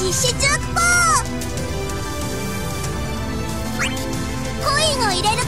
実施中クポコインを入れる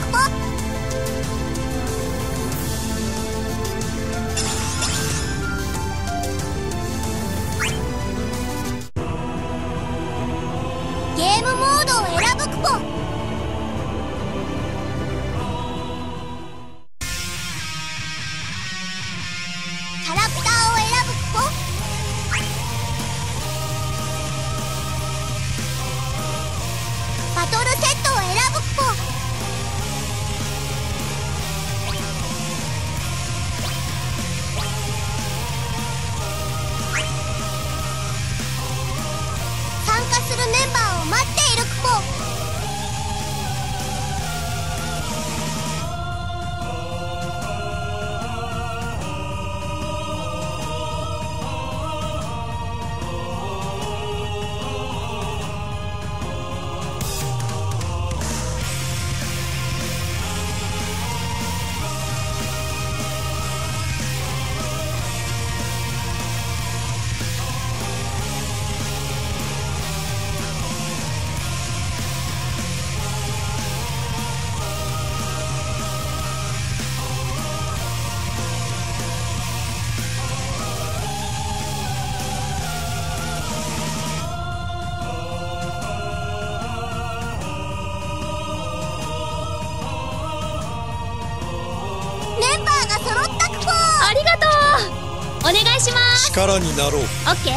力になろう。オッケー。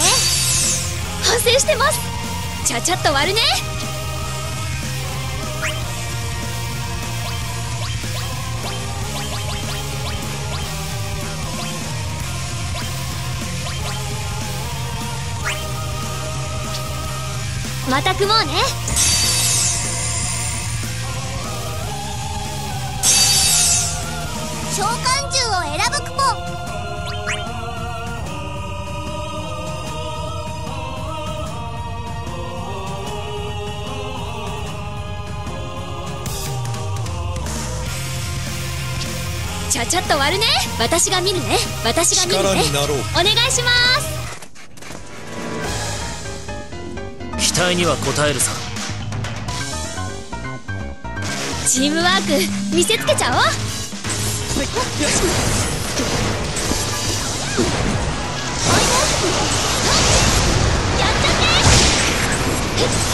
反省してます。ちゃちゃっと割るね。また組もうね。ちゃちゃっと割るね。私が見るね。私が見るね。力になろう。お願いします。期待には応えるさ。チームワーク見せつけちゃおう。やっちゃって次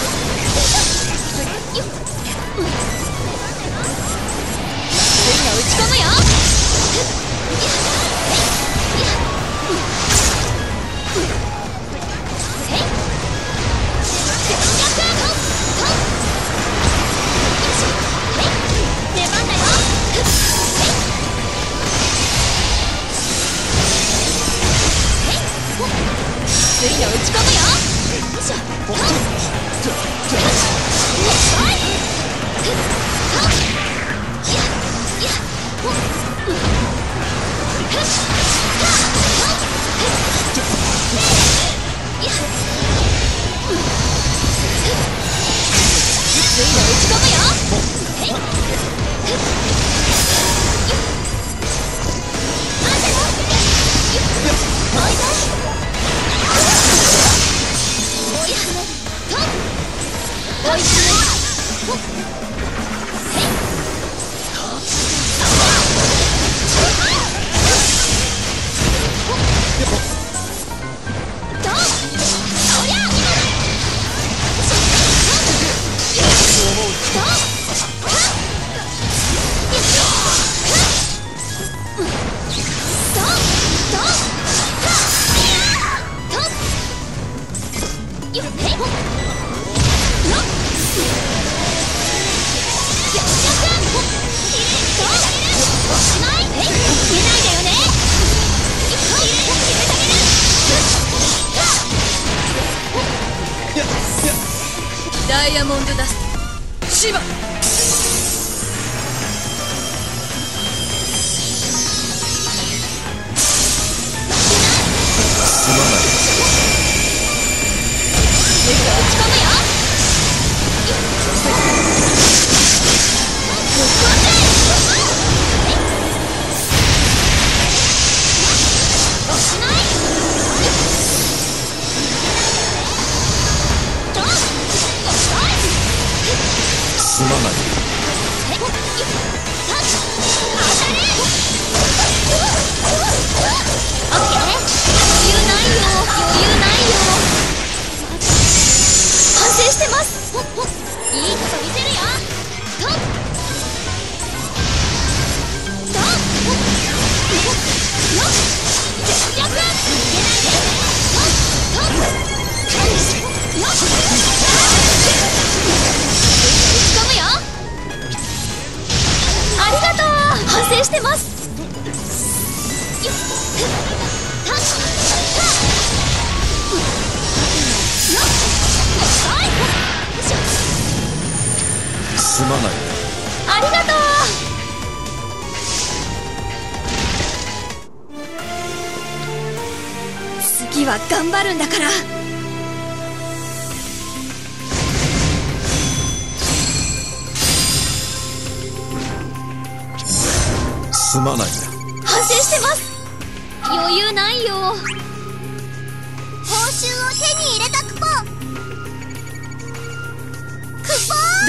まない。ありがとう。次は頑張るんだから。すまないな反省してます。余裕ないよ。報酬を手に入れ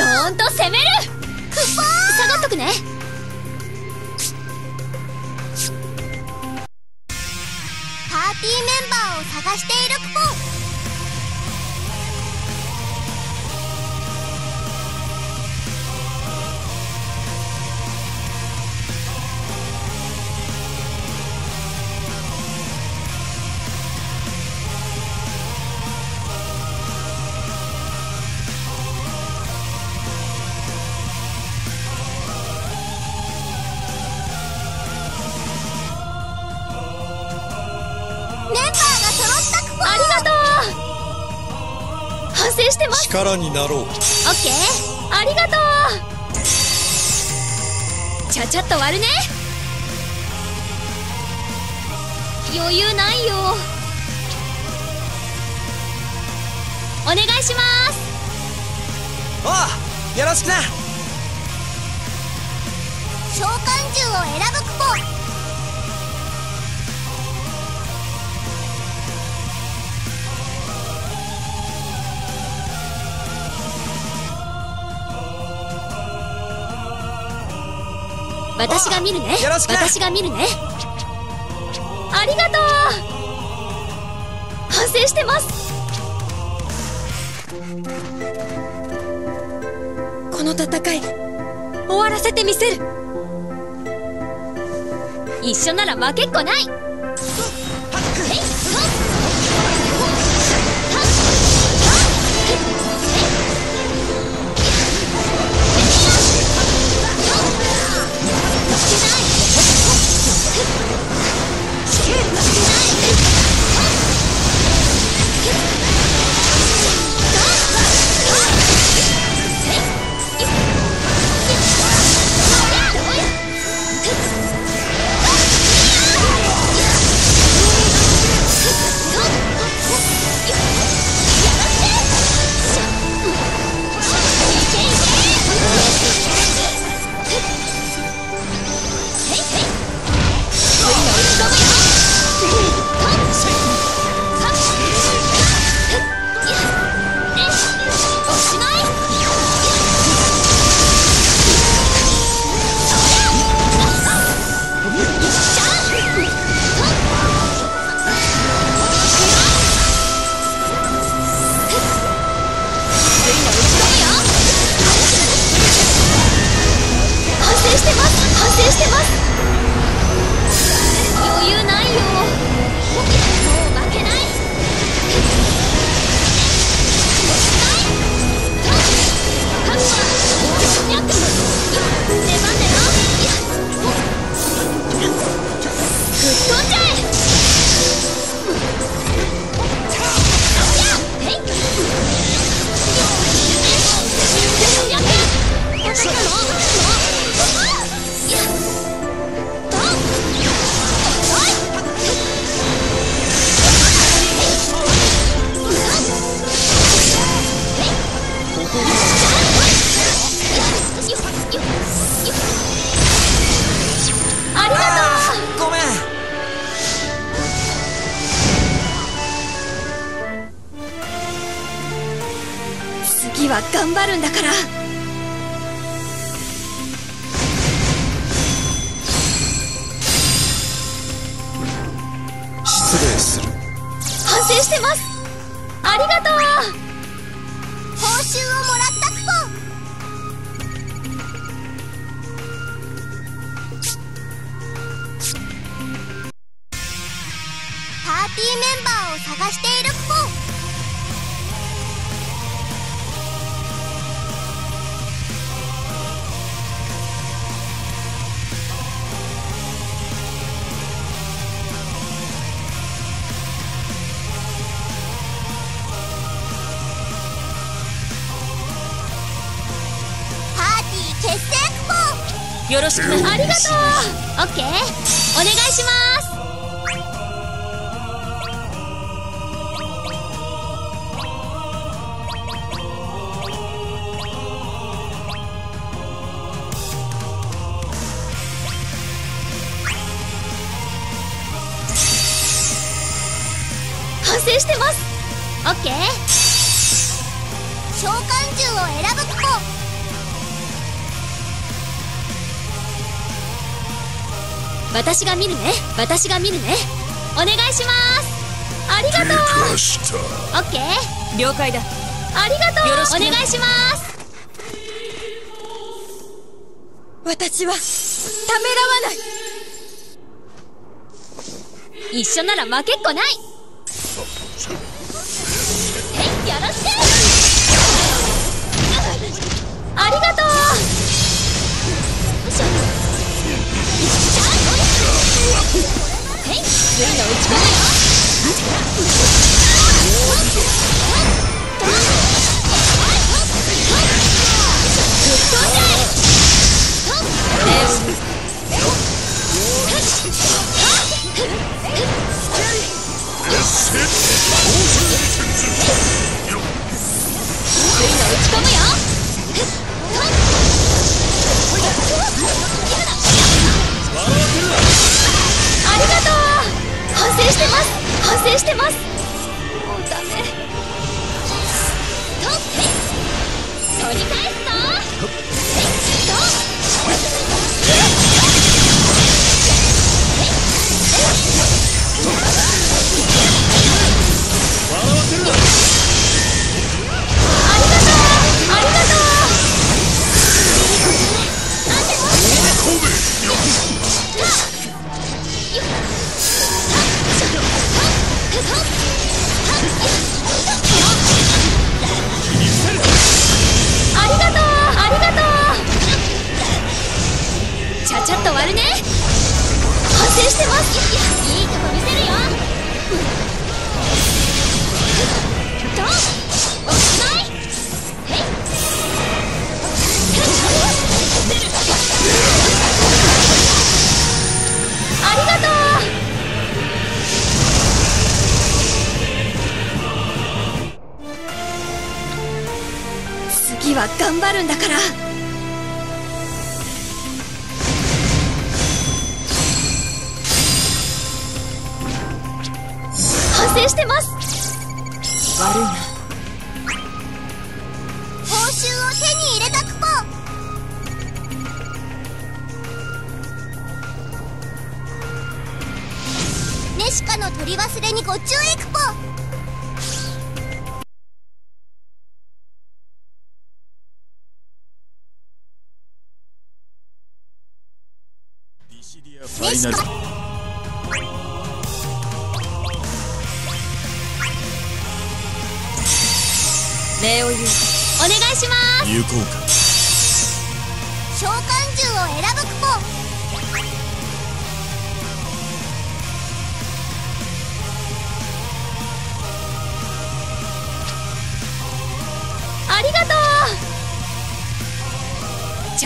ドーンと攻めるクポ下がっとくね。パーティーメンバーを探して力になろう。オッケーありがとう。ちゃちゃっと割るね。余裕ないよ。お願いします。よろしくな。召喚獣を選ぶクポ私が見るね。よろしく私が見るね。ありがとう。反省してます。この戦い終わらせてみせる。一緒なら負けっこないティメンバーを探しているっぽパーティー結成よろしくありがとう。オッケー。お願いします。反省してます。オッケー召喚獣を選ぶクポ私が見るね。私が見るね。お願いします。ありがとう。オッケー了解だ。ありがとう。よろしく。お願いします。私はためらわない。一緒なら負けっこないよろしくありがとうよいしょへい次の打ち込みよ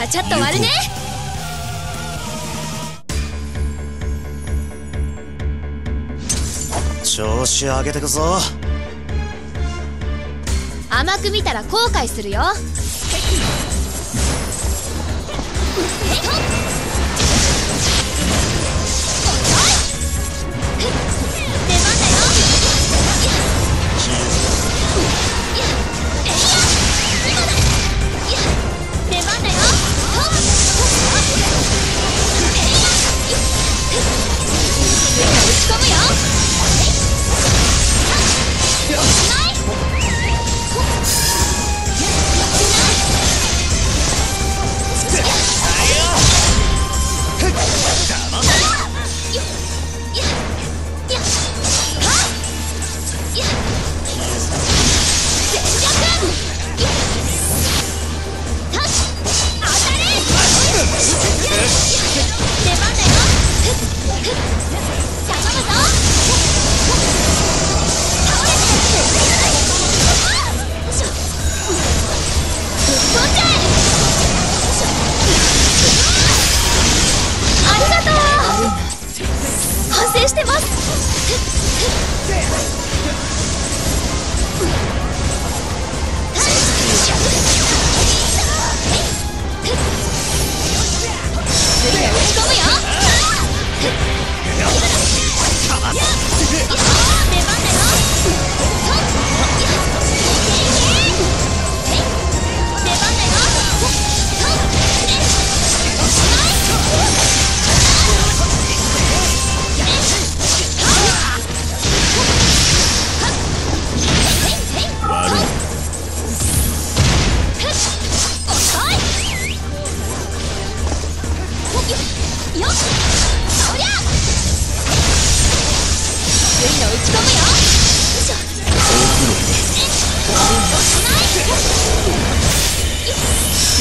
ちゃちゃっと割るね。調子上げてくぞ。甘く見たら後悔するよ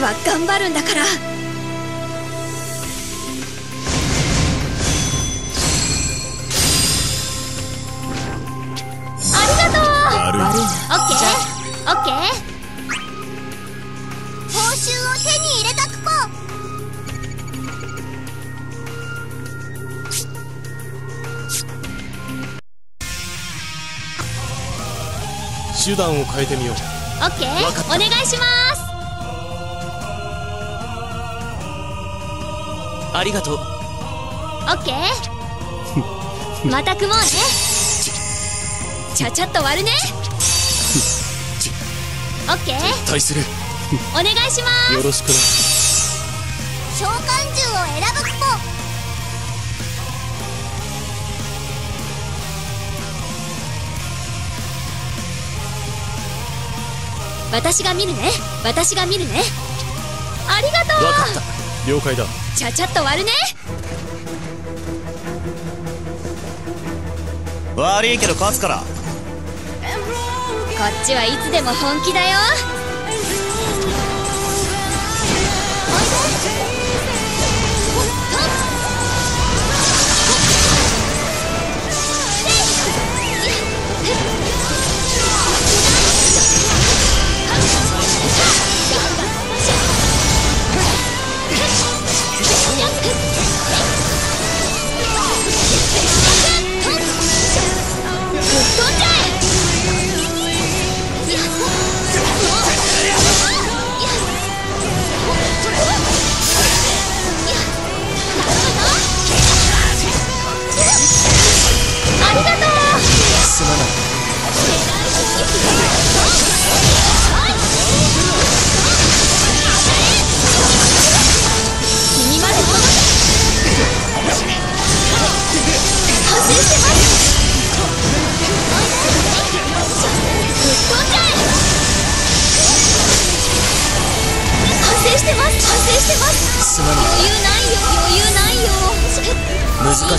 次は頑張るんだから。ありがとう。悪いオッケー。オッケー報酬を手に入れたくこ手段を変えてみよう。オッケー。お願いしますありがとう。オッケー。また組もうね。ちゃちゃっと割るね。オッケー。対する。お願いします。よろしくな。召喚獣を選ぶくこ私が見るね。私が見るね。ありがと分かった了解だ。うちゃちゃっと割るね。悪いけど勝つから。こっちはいつでも本気だよ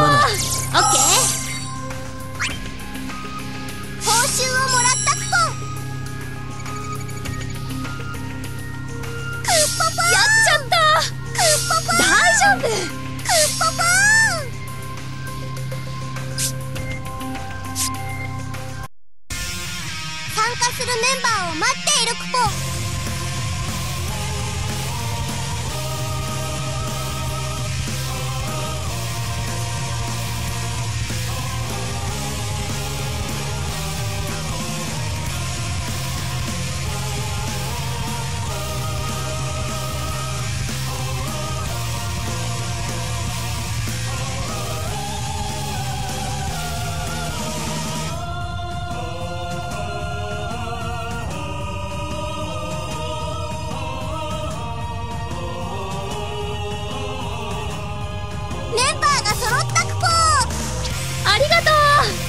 ありが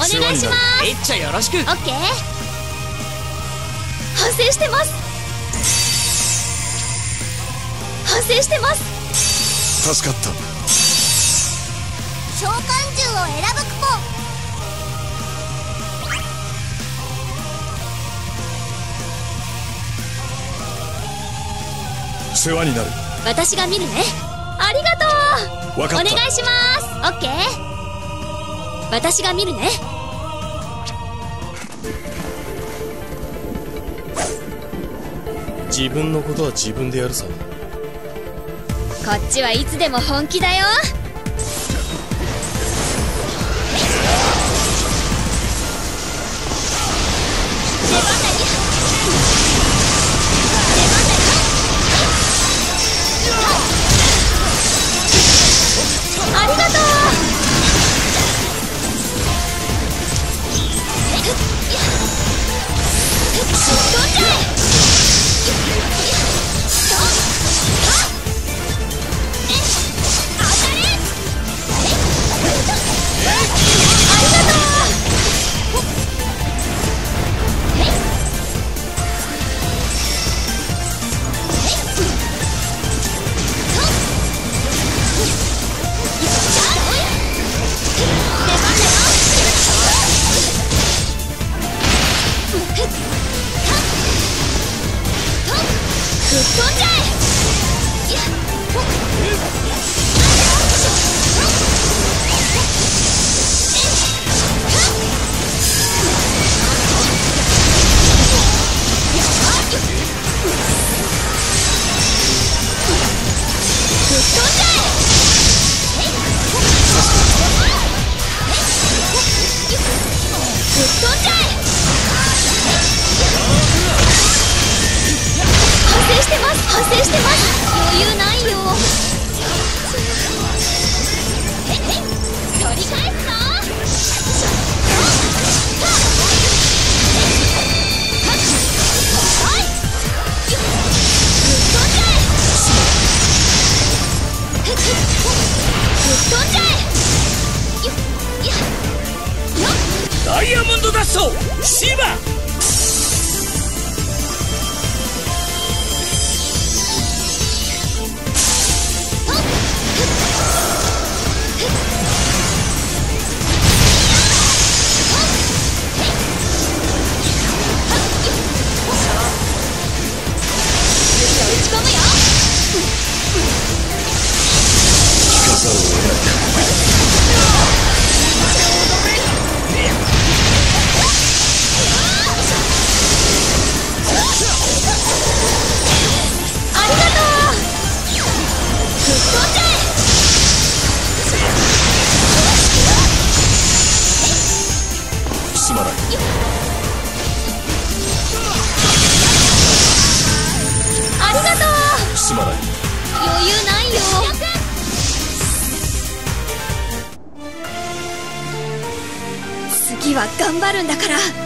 お願いします。えっちゃよろしく。オッケー。反省してます。反省してます。助かった。召喚獣を選ぶクポ世話になる。私が見るね。ありがとう。わかった。お願いします。オッケー。私が見るね自分のことは自分でやるさ。こっちはいつでも本気だよ。出番だよ出番だよっ飛んじゃえ。ヤモンド張るんだから。